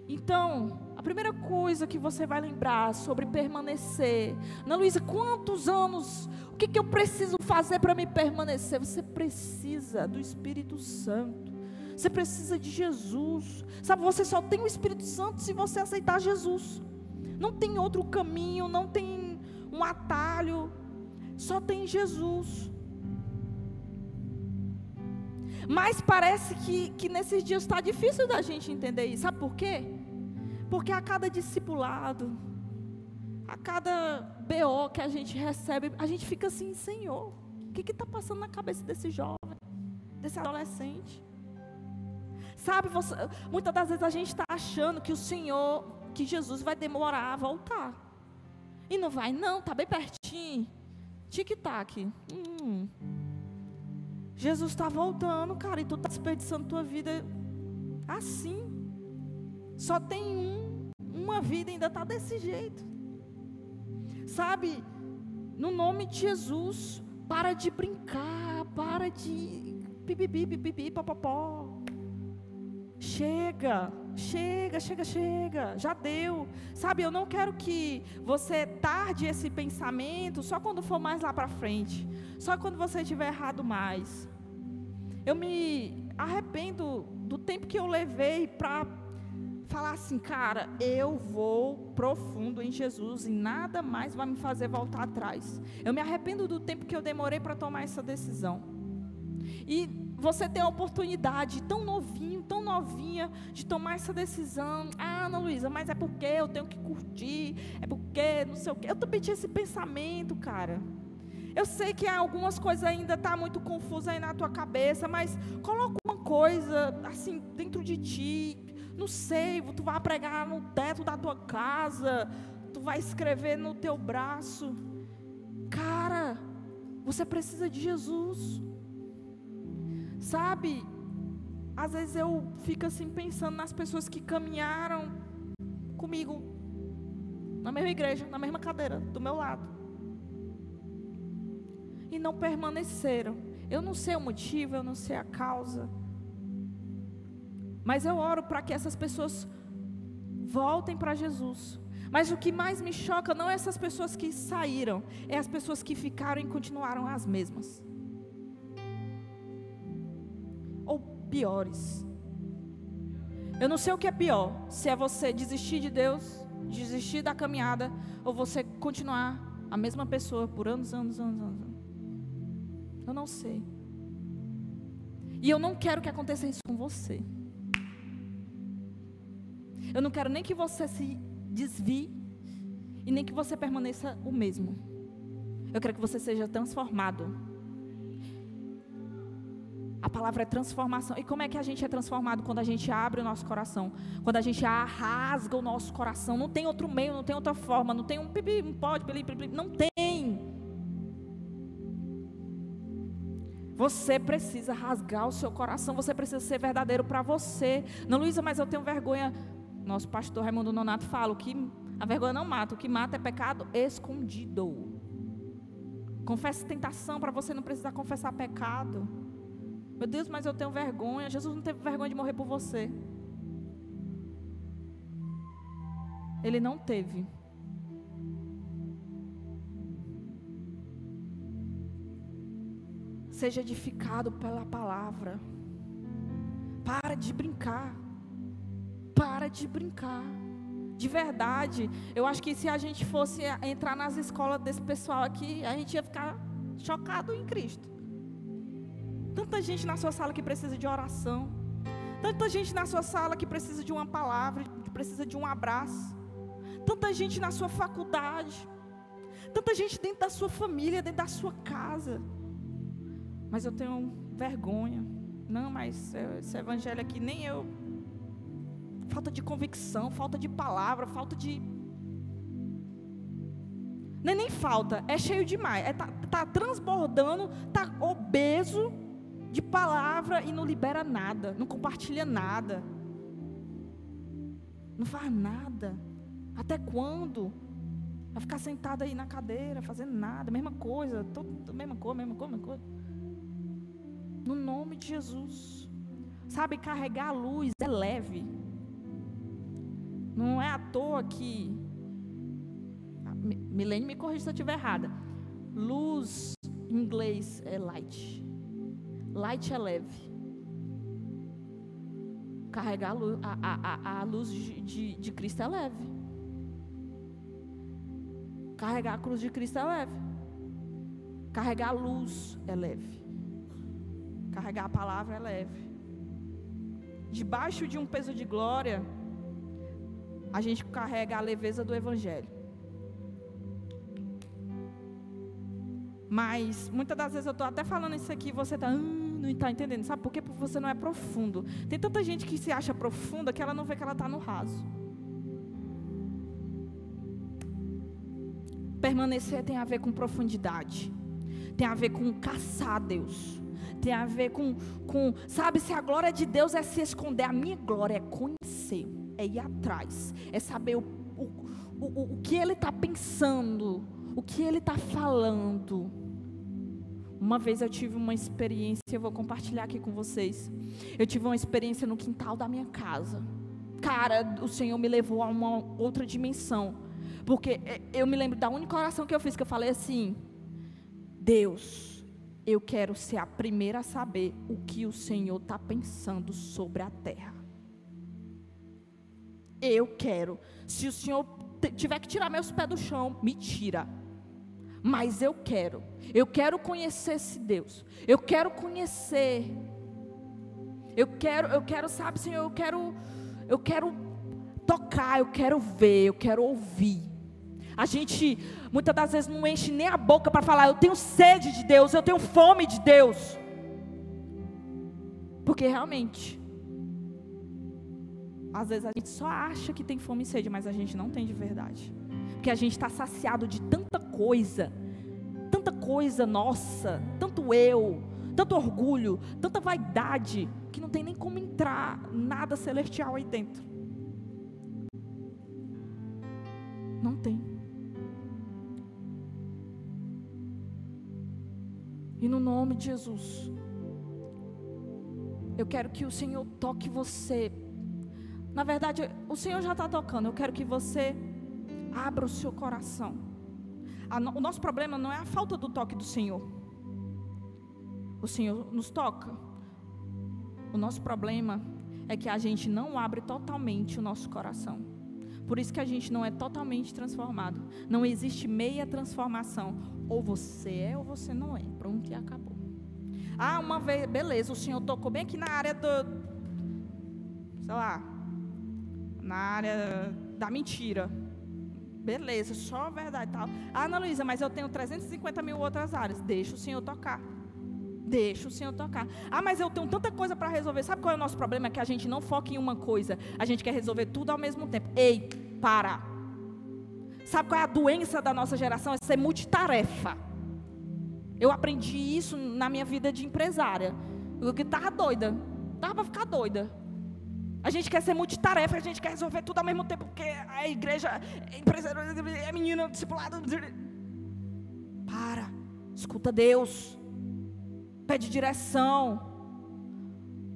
Então, a primeira coisa que você vai lembrar sobre permanecer. Ana Luísa, quantos anos? O que, que eu preciso fazer para me permanecer? Você precisa do Espírito Santo. Você precisa de Jesus. Sabe, você só tem o Espírito Santo se você aceitar Jesus. Não tem outro caminho, não tem um atalho. Só tem Jesus. Mas parece que, que nesses dias está difícil da gente entender isso. Sabe por quê? Porque a cada discipulado, a cada BO que a gente recebe, a gente fica assim, Senhor, o que está passando na cabeça desse jovem, desse adolescente? Sabe, você, muitas das vezes a gente está achando que o Senhor, que Jesus vai demorar a voltar. E não vai, não, está bem pertinho. Tic-tac. Hum. Jesus está voltando, cara, e tu está desperdiçando tua vida assim. Só tem um, uma vida, ainda está desse jeito. Sabe, no nome de Jesus, para de brincar, para de pipipi, pipipi, popopó. Chega, chega, chega, chega, já deu. Sabe, eu não quero que você tarde esse pensamento só quando for mais lá para frente, só quando você tiver errado mais. Eu me arrependo do tempo que eu levei para falar assim, cara, eu vou profundo em Jesus e nada mais vai me fazer voltar atrás. Eu me arrependo do tempo que eu demorei para tomar essa decisão. E você tem a oportunidade, tão novinho, tão novinha, de tomar essa decisão. Ah, Ana Luísa, mas é porque eu tenho que curtir, é porque não sei o quê. Eu também tinha esse pensamento, cara. Eu sei que algumas coisas ainda tá muito confusas aí na tua cabeça, mas coloca uma coisa assim dentro de ti. Não sei, tu vai pregar no teto da tua casa, tu vai escrever no teu braço. Cara, você precisa de Jesus. Sabe, às vezes eu fico assim pensando nas pessoas que caminharam comigo na mesma igreja, na mesma cadeira, do meu lado. E não permaneceram. Eu não sei o motivo, eu não sei a causa. Mas eu oro para que essas pessoas voltem para Jesus. Mas o que mais me choca não é essas pessoas que saíram, é as pessoas que ficaram e continuaram as mesmas. Piores. Eu não sei o que é pior, se é você desistir de Deus, desistir da caminhada, ou você continuar a mesma pessoa por anos, anos, anos, anos. Eu não sei. E eu não quero que aconteça isso com você. Eu não quero nem que você se desvie e nem que você permaneça o mesmo. Eu quero que você seja transformado. A palavra é transformação. E como é que a gente é transformado? Quando a gente abre o nosso coração. Quando a gente rasga o nosso coração. Não tem outro meio, não tem outra forma. Não tem um pipi, um pode, pipi, pipi. Não tem. Você precisa rasgar o seu coração. Você precisa ser verdadeiro para você. Não, Luísa, mas eu tenho vergonha nosso pastor Raimundo Nonato fala que a vergonha não mata, o que mata é pecado escondido. Confesse tentação para você não precisar confessar pecado. Meu Deus, mas eu tenho vergonha. Jesus não teve vergonha de morrer por você. Ele não teve. Seja edificado pela palavra. Para de brincar. Para de brincar. De verdade, eu acho que se a gente fosse entrar nas escolas desse pessoal aqui, a gente ia ficar chocado em Cristo. Tanta gente na sua sala que precisa de oração. Tanta gente na sua sala que precisa de uma palavra, que precisa de um abraço. Tanta gente na sua faculdade. Tanta gente dentro da sua família, dentro da sua casa. Mas eu tenho vergonha. Não, mas esse evangelho aqui nem eu falta de convicção, falta de palavra, falta de. Não é nem falta, é cheio demais. É, tá, tá transbordando, tá obeso de palavra e não libera nada, não compartilha nada. Não faz nada. Até quando? Vai ficar sentado aí na cadeira, fazendo nada, mesma coisa, todo, mesma coisa, mesma coisa, mesma coisa. No nome de Jesus. Sabe, carregar a luz é leve. Não é à toa que. Milene me corrija se eu estiver errada. Luz em inglês é light. Light é leve. Carregar a luz, a, a, a luz de, de, de Cristo é leve. Carregar a cruz de Cristo é leve. Carregar a luz é leve. Carregar a palavra é leve. Debaixo de um peso de glória, a gente carrega a leveza do Evangelho. Mas muitas das vezes eu estou até falando isso aqui e você está, hum, não está entendendo. Sabe por quê? Porque você não é profundo. Tem tanta gente que se acha profunda que ela não vê que ela está no raso. Permanecer tem a ver com profundidade, tem a ver com caçar Deus, tem a ver com, com sabe, se a glória de Deus é se esconder, a minha glória é conhecer é ir atrás, é saber o, o, o, o que ele está pensando, o que ele está falando. Uma vez eu tive uma experiência, eu vou compartilhar aqui com vocês. Eu tive uma experiência no quintal da minha casa. Cara, o Senhor me levou a uma outra dimensão. Porque é, eu me lembro da única oração que eu fiz, que eu falei assim: Deus, eu quero ser a primeira a saber o que o Senhor está pensando sobre a terra. Eu quero. Se o Senhor tiver que tirar meus pés do chão, me tira. Mas eu quero. Eu quero conhecer esse Deus. Eu quero conhecer. Eu quero, eu quero, sabe, Senhor, eu quero eu quero tocar, eu quero ver, eu quero ouvir. A gente muitas das vezes não enche nem a boca para falar, eu tenho sede de Deus, eu tenho fome de Deus. Porque realmente às vezes a gente só acha que tem fome e sede, mas a gente não tem de verdade. Porque a gente está saciado de tanta coisa, tanta coisa nossa, tanto eu, tanto orgulho, tanta vaidade, que não tem nem como entrar nada celestial aí dentro. Não tem. E no nome de Jesus, eu quero que o Senhor toque você. Na verdade, o Senhor já está tocando. Eu quero que você abra o seu coração. O nosso problema não é a falta do toque do Senhor. O Senhor nos toca. O nosso problema é que a gente não abre totalmente o nosso coração. Por isso que a gente não é totalmente transformado. Não existe meia transformação. Ou você é ou você não é. Pronto e acabou. Ah, uma vez, beleza, o Senhor tocou bem aqui na área do. Sei lá. Na área da mentira. Beleza, só a verdade e tal. Ah, Ana Luísa, mas eu tenho 350 mil outras áreas. Deixa o Senhor tocar. Deixa o Senhor tocar. Ah, mas eu tenho tanta coisa para resolver. Sabe qual é o nosso problema? É que a gente não foca em uma coisa. A gente quer resolver tudo ao mesmo tempo. Ei, para. Sabe qual é a doença da nossa geração? É ser multitarefa. Eu aprendi isso na minha vida de empresária. Eu que estava doida. Estava para ficar doida. A gente quer ser multitarefa, a gente quer resolver tudo ao mesmo tempo, porque a igreja é é menina, discipulado. Para. Escuta Deus pede direção.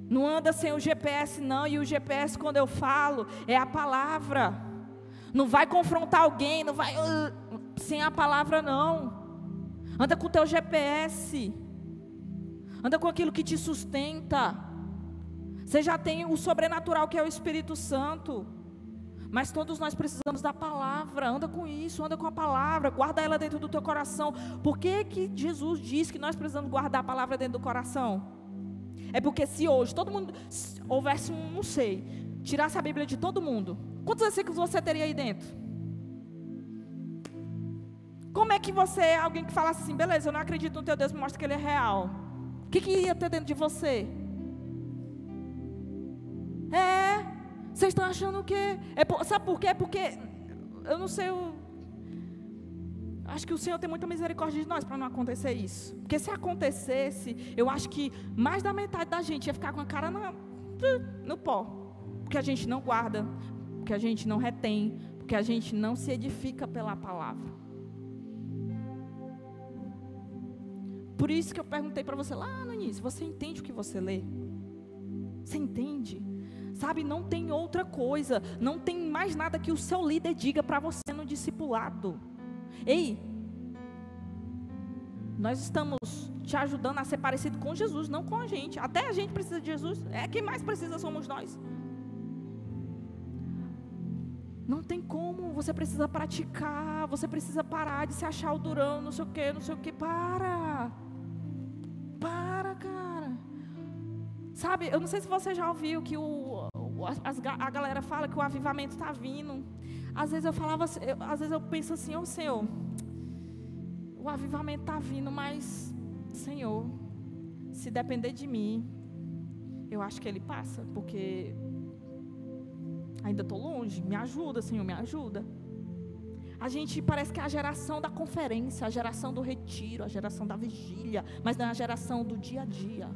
Não anda sem o GPS, não. E o GPS, quando eu falo, é a palavra. Não vai confrontar alguém, não vai uh, sem a palavra, não. Anda com o teu GPS. Anda com aquilo que te sustenta. Você já tem o sobrenatural que é o Espírito Santo. Mas todos nós precisamos da palavra. Anda com isso, anda com a palavra, guarda ela dentro do teu coração. Por que, que Jesus diz que nós precisamos guardar a palavra dentro do coração? É porque se hoje todo mundo se houvesse um, não sei, tirasse a Bíblia de todo mundo, quantos versículos você teria aí dentro? Como é que você, alguém que falasse assim, beleza, eu não acredito no teu Deus, me mostra que ele é real. O que, que ia ter dentro de você? É, vocês estão achando o quê? É por, sabe por quê? Porque eu não sei. Eu, acho que o Senhor tem muita misericórdia de nós para não acontecer isso. Porque se acontecesse, eu acho que mais da metade da gente ia ficar com a cara no, no pó. Porque a gente não guarda, porque a gente não retém, porque a gente não se edifica pela palavra. Por isso que eu perguntei para você lá no início: você entende o que você lê? Você entende? Sabe, não tem outra coisa, não tem mais nada que o seu líder diga para você no discipulado. Ei, nós estamos te ajudando a ser parecido com Jesus, não com a gente. Até a gente precisa de Jesus. É quem mais precisa somos nós. Não tem como, você precisa praticar, você precisa parar de se achar o durão, não sei o que, não sei o que. Para. Para, cara. Sabe, eu não sei se você já ouviu que o, as, a galera fala que o avivamento está vindo. Às vezes eu falava, eu, às vezes eu penso assim, ô oh, Senhor, o avivamento está vindo, mas, Senhor, se depender de mim, eu acho que ele passa, porque ainda estou longe. Me ajuda, Senhor, me ajuda. A gente parece que é a geração da conferência, a geração do retiro, a geração da vigília, mas não é a geração do dia a dia.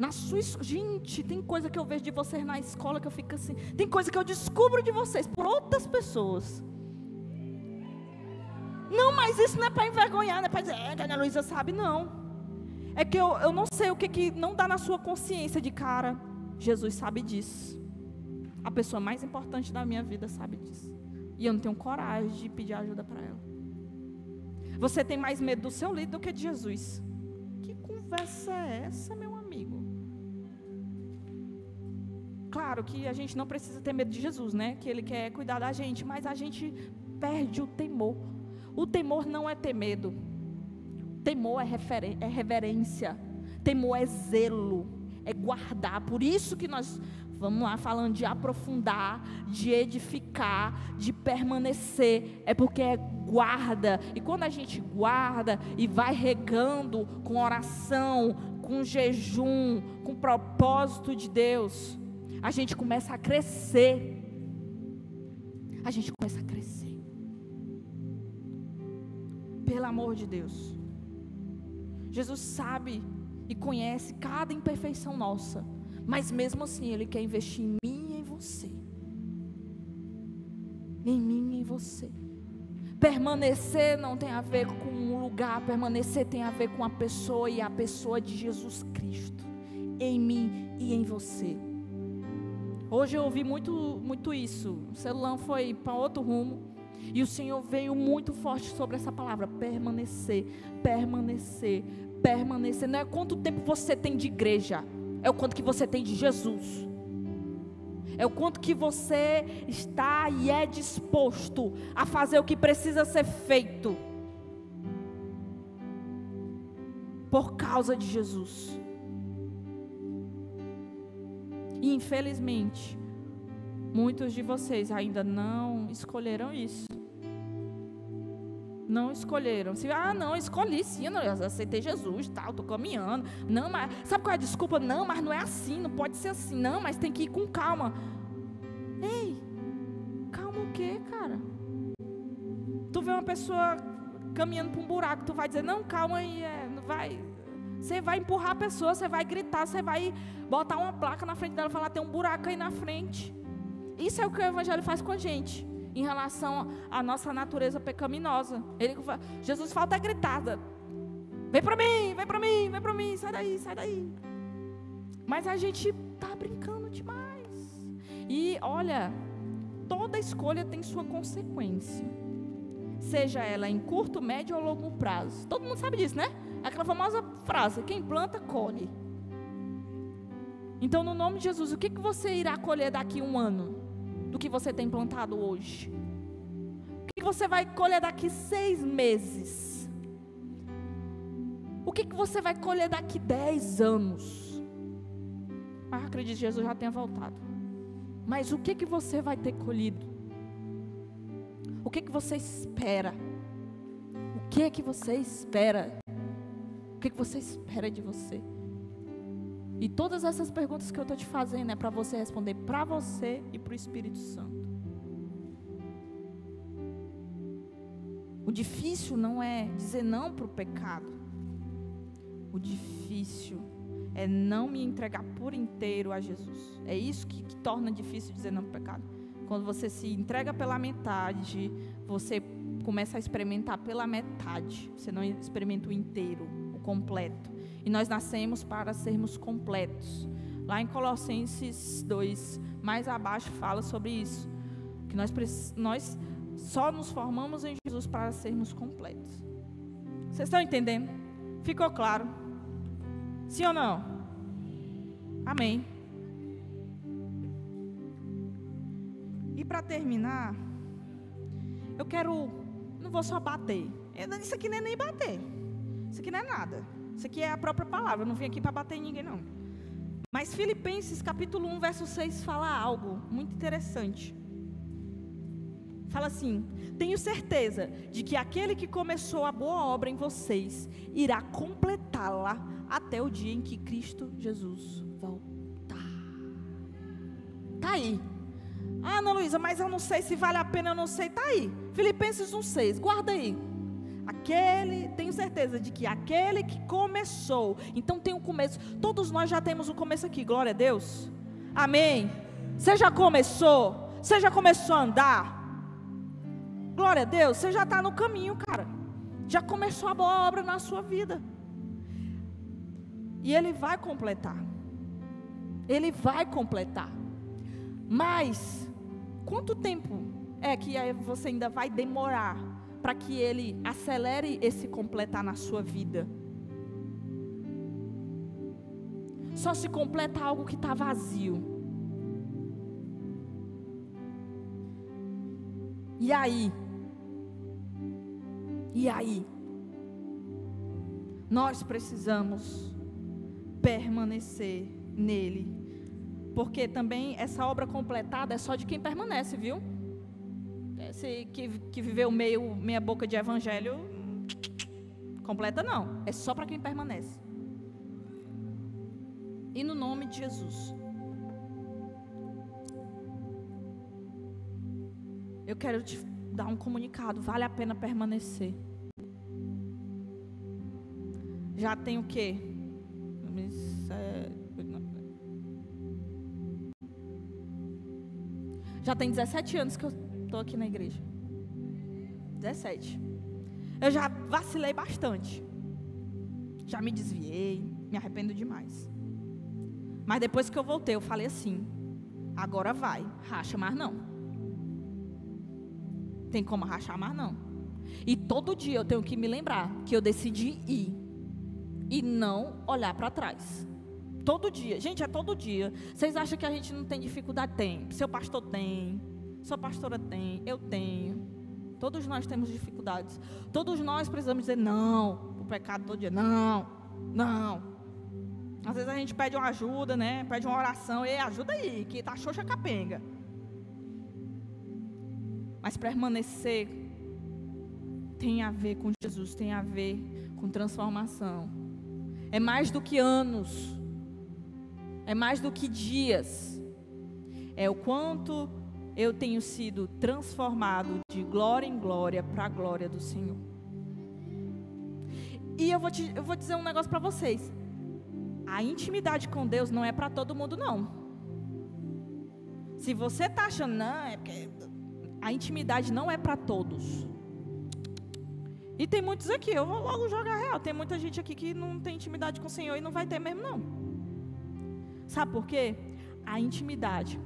Na sua gente, tem coisa que eu vejo de vocês na escola que eu fico assim. Tem coisa que eu descubro de vocês por outras pessoas. Não, mas isso não é para envergonhar, não é para dizer, é, Ana Luísa sabe, não. É que eu, eu não sei o que, que não dá na sua consciência de cara. Jesus sabe disso. A pessoa mais importante da minha vida sabe disso. E eu não tenho coragem de pedir ajuda para ela. Você tem mais medo do seu líder do que de Jesus. Que conversa é essa, meu Claro que a gente não precisa ter medo de Jesus, né? Que Ele quer cuidar da gente, mas a gente perde o temor. O temor não é ter medo. Temor é, é reverência. Temor é zelo. É guardar. Por isso que nós vamos lá falando de aprofundar, de edificar, de permanecer. É porque é guarda. E quando a gente guarda e vai regando com oração, com jejum, com propósito de Deus, a gente começa a crescer. A gente começa a crescer. Pelo amor de Deus. Jesus sabe e conhece cada imperfeição nossa, mas mesmo assim Ele quer investir em mim e em você. Em mim e em você. Permanecer não tem a ver com um lugar, permanecer tem a ver com a pessoa e a pessoa de Jesus Cristo, em mim e em você. Hoje eu ouvi muito, muito isso. O celular foi para outro rumo. E o Senhor veio muito forte sobre essa palavra: permanecer, permanecer, permanecer. Não é quanto tempo você tem de igreja, é o quanto que você tem de Jesus. É o quanto que você está e é disposto a fazer o que precisa ser feito. Por causa de Jesus. E infelizmente, muitos de vocês ainda não escolheram isso. Não escolheram. Se, ah, não, escolhi sim, eu aceitei Jesus, tal, estou caminhando. Não, mas sabe qual é a desculpa? Não, mas não é assim, não pode ser assim. Não, mas tem que ir com calma. Ei, calma o quê, cara? Tu vê uma pessoa caminhando para um buraco, tu vai dizer, não, calma aí, é, vai, você vai empurrar a pessoa, você vai gritar, você vai botar uma placa na frente dela e falar: tem um buraco aí na frente. Isso é o que o Evangelho faz com a gente, em relação à nossa natureza pecaminosa. Ele, Jesus falta gritada: vem para mim, vem para mim, vem para mim, sai daí, sai daí. Mas a gente está brincando demais. E olha, toda escolha tem sua consequência. Seja ela em curto, médio ou longo prazo. Todo mundo sabe disso, né? Aquela famosa frase: quem planta, colhe. Então, no nome de Jesus, o que, que você irá colher daqui um ano? Do que você tem plantado hoje? O que, que você vai colher daqui seis meses? O que, que você vai colher daqui dez anos? Mas acredite, Jesus já tenha voltado. Mas o que, que você vai ter colhido? O que, que você espera? O que que você espera? O que, você espera de você? E todas essas perguntas que eu estou te fazendo é para você responder para você e para o Espírito Santo. O difícil não é dizer não para o pecado. O difícil é não me entregar por inteiro a Jesus. É isso que, que torna difícil dizer não para o pecado. Quando você se entrega pela metade, você começa a experimentar pela metade. Você não experimenta o inteiro completo. E nós nascemos para sermos completos. Lá em Colossenses 2, mais abaixo, fala sobre isso. Que nós, nós só nos formamos em Jesus para sermos completos. Vocês estão entendendo? Ficou claro? Sim ou não? Amém. E para terminar, eu quero. Não vou só bater. Isso aqui não é nem bater. Isso aqui não é nada. Isso aqui é a própria palavra. Eu não vim aqui para bater em ninguém, não. Mas Filipenses capítulo 1, verso 6 fala algo muito interessante. Fala assim: Tenho certeza de que aquele que começou a boa obra em vocês irá completá-la até o dia em que Cristo Jesus voltar. Tá aí. Ah, Ana Luísa, mas eu não sei se vale a pena, eu não sei. Tá aí. Filipenses 1,6. Guarda aí. Aquele, tenho certeza de que aquele que começou, então tem um começo. Todos nós já temos um começo aqui, glória a Deus. Amém. Você já começou? Você já começou a andar? Glória a Deus, você já está no caminho, cara. Já começou a boa obra na sua vida. E Ele vai completar. Ele vai completar. Mas, quanto tempo é que você ainda vai demorar para que Ele acelere esse completar na sua vida. Só se completa algo que está vazio. E aí? E aí? Nós precisamos permanecer nele. Porque também essa obra completada é só de quem permanece, viu? Esse que, que viveu meio, meia boca de evangelho, completa não. É só para quem permanece. E no nome de Jesus. Eu quero te dar um comunicado. Vale a pena permanecer. Já tem o quê? 2007. Já tem 17 anos que eu estou aqui na igreja. 17. Eu já vacilei bastante. Já me desviei, me arrependo demais. Mas depois que eu voltei, eu falei assim: agora vai, racha mais não. Tem como rachar mais não. E todo dia eu tenho que me lembrar que eu decidi ir e não olhar para trás. Todo dia. Gente, é todo dia. Vocês acham que a gente não tem dificuldade? Tem. Seu pastor tem. Sua pastora tem. Eu tenho. Todos nós temos dificuldades. Todos nós precisamos dizer não. O pecado todo dia. Não. Não. Às vezes a gente pede uma ajuda, né? Pede uma oração. E ajuda aí, que tá xoxa capenga. Mas permanecer tem a ver com Jesus, tem a ver com transformação. É mais do que anos é mais do que dias, é o quanto eu tenho sido transformado de glória em glória para a glória do Senhor. E eu vou, te, eu vou dizer um negócio para vocês: a intimidade com Deus não é para todo mundo, não. Se você está achando, não, é porque a intimidade não é para todos. E tem muitos aqui, eu vou logo jogar real. Tem muita gente aqui que não tem intimidade com o Senhor e não vai ter mesmo, não. Sabe por quê? A intimidade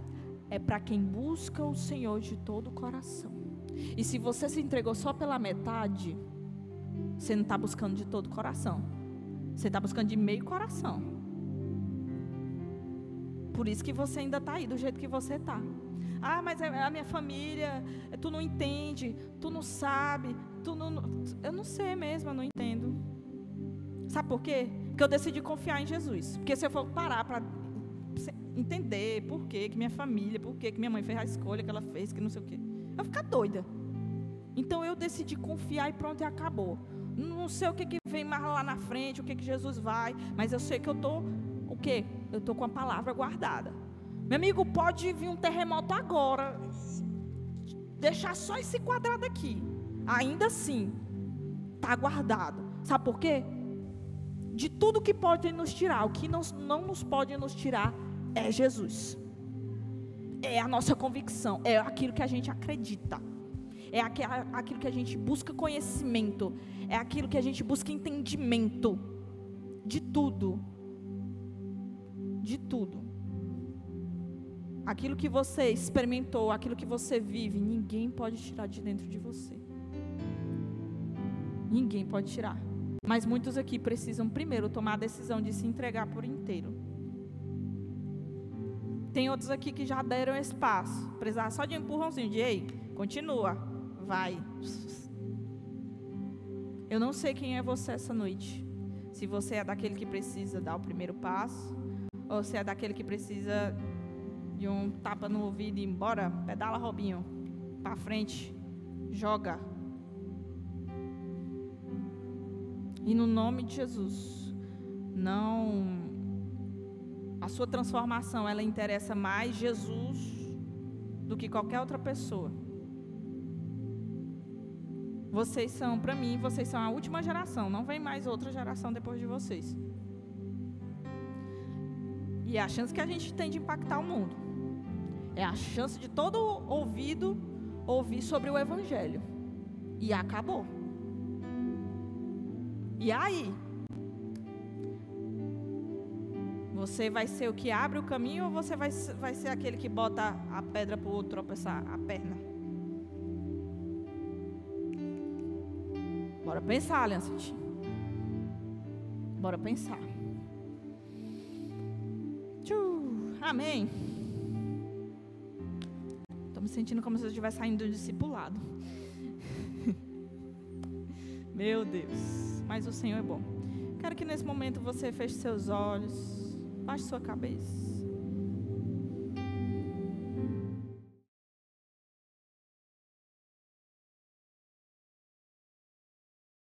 é para quem busca o Senhor de todo o coração. E se você se entregou só pela metade, você não está buscando de todo o coração. Você está buscando de meio coração. Por isso que você ainda está aí do jeito que você está. Ah, mas é a minha família, tu não entende, tu não sabe, tu não. Eu não sei mesmo, eu não entendo. Sabe por quê? Porque eu decidi confiar em Jesus. Porque se eu for parar para entender por que, que minha família, por que, que minha mãe fez a escolha que ela fez, que não sei o quê. Eu vou ficar doida. Então eu decidi confiar e pronto, e acabou. Não sei o que, que vem mais lá na frente, o que, que Jesus vai, mas eu sei que eu estou, o quê? Eu estou com a palavra guardada. Meu amigo, pode vir um terremoto agora, deixar só esse quadrado aqui. Ainda assim, está guardado. Sabe por quê? De tudo que pode nos tirar, o que não, não nos pode nos tirar é Jesus. É a nossa convicção, é aquilo que a gente acredita. É aquilo que a gente busca conhecimento, é aquilo que a gente busca entendimento de tudo. De tudo. Aquilo que você experimentou, aquilo que você vive, ninguém pode tirar de dentro de você. Ninguém pode tirar. Mas muitos aqui precisam primeiro tomar a decisão de se entregar por inteiro. Tem outros aqui que já deram espaço. Precisar só de um empurrãozinho de ei, continua, vai. Eu não sei quem é você essa noite. Se você é daquele que precisa dar o primeiro passo, ou se é daquele que precisa de um tapa no ouvido e ir embora, pedala Robinho, para frente, joga. E no nome de Jesus, não a sua transformação, ela interessa mais Jesus do que qualquer outra pessoa. Vocês são, para mim, vocês são a última geração, não vem mais outra geração depois de vocês. E é a chance que a gente tem de impactar o mundo. É a chance de todo ouvido ouvir sobre o Evangelho. E acabou. E aí? Você vai ser o que abre o caminho ou você vai, vai ser aquele que bota a pedra para o outro tropeçar a perna? Bora pensar, Aliança. Bora pensar. Tchau. Amém. Estou me sentindo como se eu estivesse saindo do discipulado. Meu Deus. Mas o Senhor é bom. Quero que nesse momento você feche seus olhos. Baixe sua cabeça.